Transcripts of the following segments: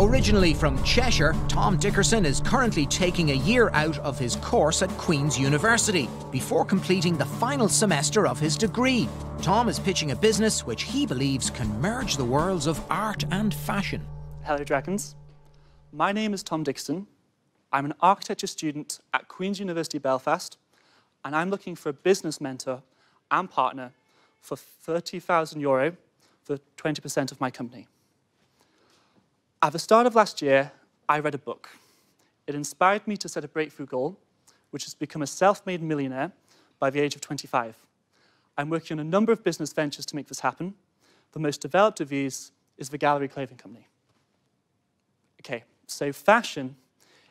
Originally from Cheshire, Thom Dickerson is currently taking a year out of his course at Queen's University before completing the final semester of his degree. Thom is pitching a business which he believes can merge the worlds of art and fashion. Hello, Dragons. My name is Thom Dickerson. I'm an architecture student at Queen's University Belfast, and I'm looking for a business mentor and partner for 30,000 euro for 20% of my company. At the start of last year, I read a book. It inspired me to set a breakthrough goal, which is to become a self-made millionaire by the age of 25. I'm working on a number of business ventures to make this happen. The most developed of these is the Gallery Clothing Company. Okay, so fashion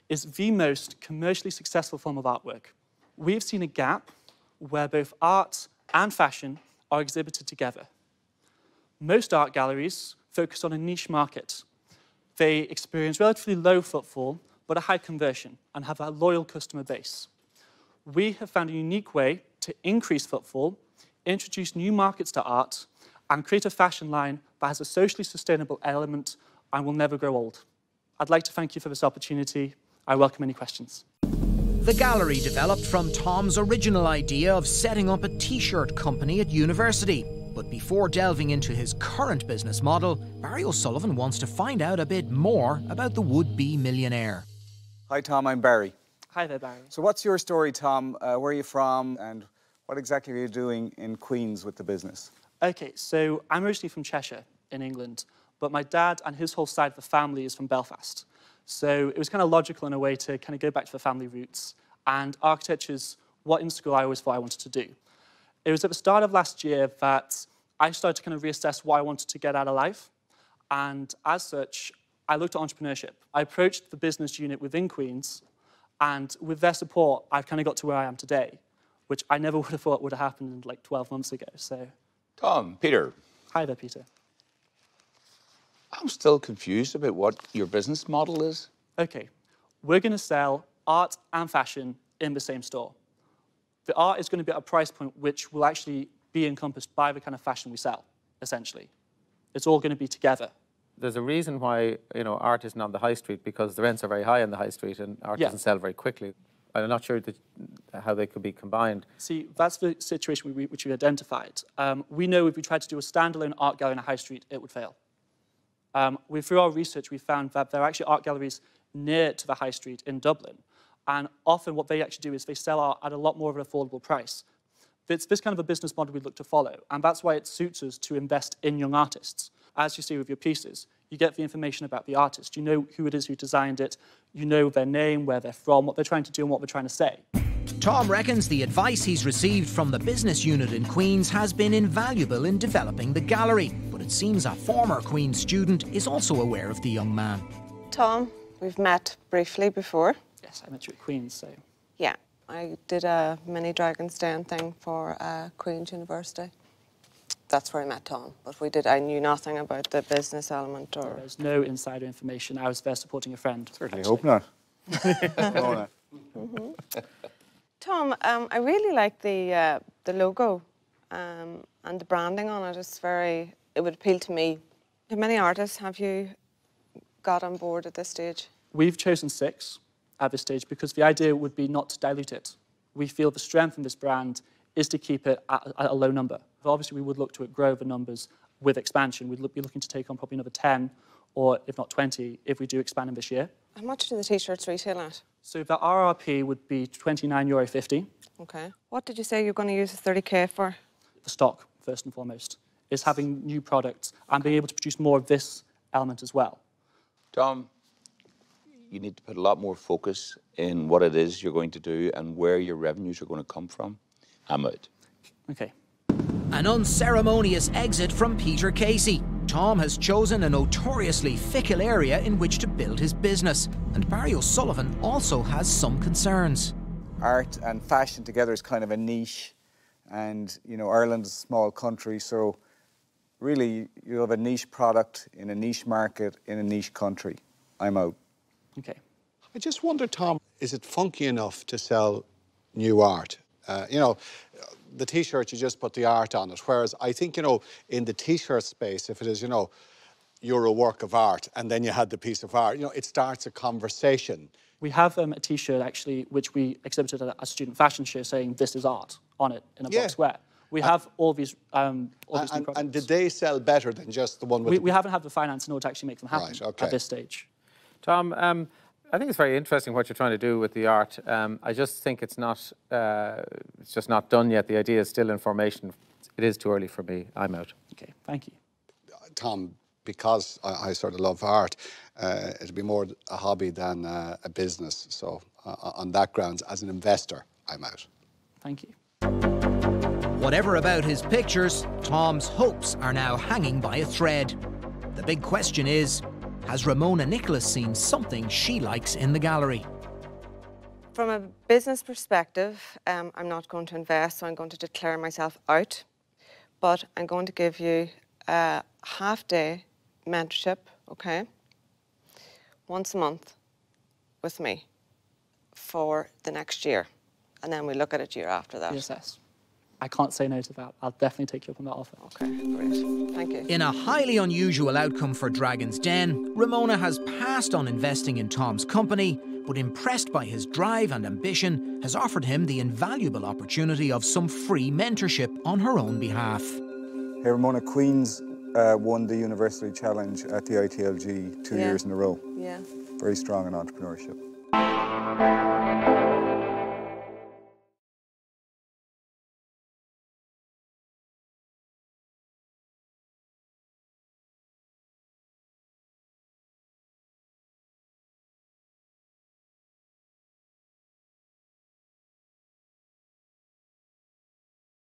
is the most commercially successful form of artwork. We've seen a gap where both art and fashion are exhibited together. Most art galleries focus on a niche market, they experience relatively low footfall, but a high conversion and have a loyal customer base. We have found a unique way to increase footfall, introduce new markets to art, and create a fashion line that has a socially sustainable element and will never grow old. I'd like to thank you for this opportunity. I welcome any questions. The gallery developed from Thom's original idea of setting up a t-shirt company at university. But before delving into his current business model, Barry O'Sullivan wants to find out a bit more about the would-be millionaire. Hi, Thom. I'm Barry. Hi there, Barry. So, what's your story, Thom? Uh, where are you from, and what exactly are you doing in Queens with the business? Okay, so I'm originally from Cheshire in England, but my dad and his whole side of the family is from Belfast. So it was kind of logical in a way to kind of go back to the family roots. And architecture is what in school I always thought I wanted to do. It was at the start of last year that I started to kind of reassess what I wanted to get out of life. And as such, I looked at entrepreneurship. I approached the business unit within Queen's, and with their support, I've kind of got to where I am today, which I never would have thought would have happened like 12 months ago. So, Thom, Peter. Hi there, Peter. I'm still confused about what your business model is. Okay, we're going to sell art and fashion in the same store the art is going to be at a price point which will actually be encompassed by the kind of fashion we sell, essentially. It's all going to be together. There's a reason why you know art isn't on the high street because the rents are very high on the high street and art yeah. doesn't sell very quickly. I'm not sure that, how they could be combined. See, that's the situation we, which we identified. Um, we know if we tried to do a standalone art gallery in a high street, it would fail. Um, we, through our research, we found that there are actually art galleries near to the high street in Dublin and often what they actually do is they sell art at a lot more of an affordable price. It's this kind of a business model we look to follow, and that's why it suits us to invest in young artists. As you see with your pieces, you get the information about the artist. You know who it is who designed it, you know their name, where they're from, what they're trying to do, and what they're trying to say. Thom reckons the advice he's received from the business unit in Queen's has been invaluable in developing the gallery, but it seems a former Queen's student is also aware of the young man. Thom, we've met briefly before. Yes, I met you at Queen's, so. Yeah, I did a mini Dragon's Den thing for uh, Queen's University. That's where I met Thom, but we did. I knew nothing about the business element or. There's no insider information. I was there supporting a friend. Certainly actually. hope not. mm -hmm. Thom, um, I really like the uh, the logo um, and the branding on it. It's very. It would appeal to me. How many artists have you got on board at this stage? We've chosen six at this stage because the idea would be not to dilute it. We feel the strength in this brand is to keep it at, at a low number. But obviously, we would look to grow the numbers with expansion. We'd look, be looking to take on probably another 10 or if not 20 if we do expand in this year. How much do the t-shirts retail at? So the RRP would be €29.50. Okay. What did you say you're going to use the 30k for? The stock, first and foremost, is having new products and being able to produce more of this element as well. Thom, you need to put a lot more focus in what it is you're going to do and where your revenues are going to come from. I'm out. Okay. An unceremonious exit from Peter Casey. Thom has chosen a notoriously fickle area in which to build his business, and Barry O'Sullivan also has some concerns. Art and fashion together is kind of a niche, and you know Ireland's a small country, so really you have a niche product in a niche market in a niche country. I'm out. Okay. I just wonder, Thom, is it funky enough to sell new art? Uh, you know, the T-shirt, you just put the art on it. Whereas I think, you know, in the T-shirt space, if it is, you know, you're a work of art, and then you had the piece of art. You know, it starts a conversation. We have um, a T-shirt actually, which we exhibited at a student fashion show, saying "This is art" on it in a Yeah. box square. We have all these, um, all these new And, products. and did they sell better than just the one with we, the we haven't had the finance in order to actually make them happen Right, okay. at this stage. Thom, um, I think it's very interesting what you're trying to do with the art. Um, I just think it's not, uh, it's just not done yet. The idea is still in formation. It is too early for me. I'm out. Okay, thank you. Thom, because I, I sort of love art, uh, it'd be more a hobby than uh, a business. So, uh, on that grounds, as an investor, I'm out. Thank you. Whatever about his pictures, Thom's hopes are now hanging by a thread. The big question is Has Ramona Nicholas seen something she likes in the gallery? From a business perspective, um, I'm not going to invest, so I'm going to declare myself out. But I'm going to give you a half day mentorship, okay? Once a month with me for the next year. And then we look at it year after that. ESS. I can't say no to that. I'll definitely take you up on that offer. Okay, great. Thank you. In a highly unusual outcome for Dragon's Den, Ramona has passed on investing in Thom's company, but impressed by his drive and ambition, has offered him the invaluable opportunity of some free mentorship on her own behalf. Hey, Ramona Queens uh, won the University Challenge at the ITLG two Yeah. years in a row. Yeah. Very strong in entrepreneurship.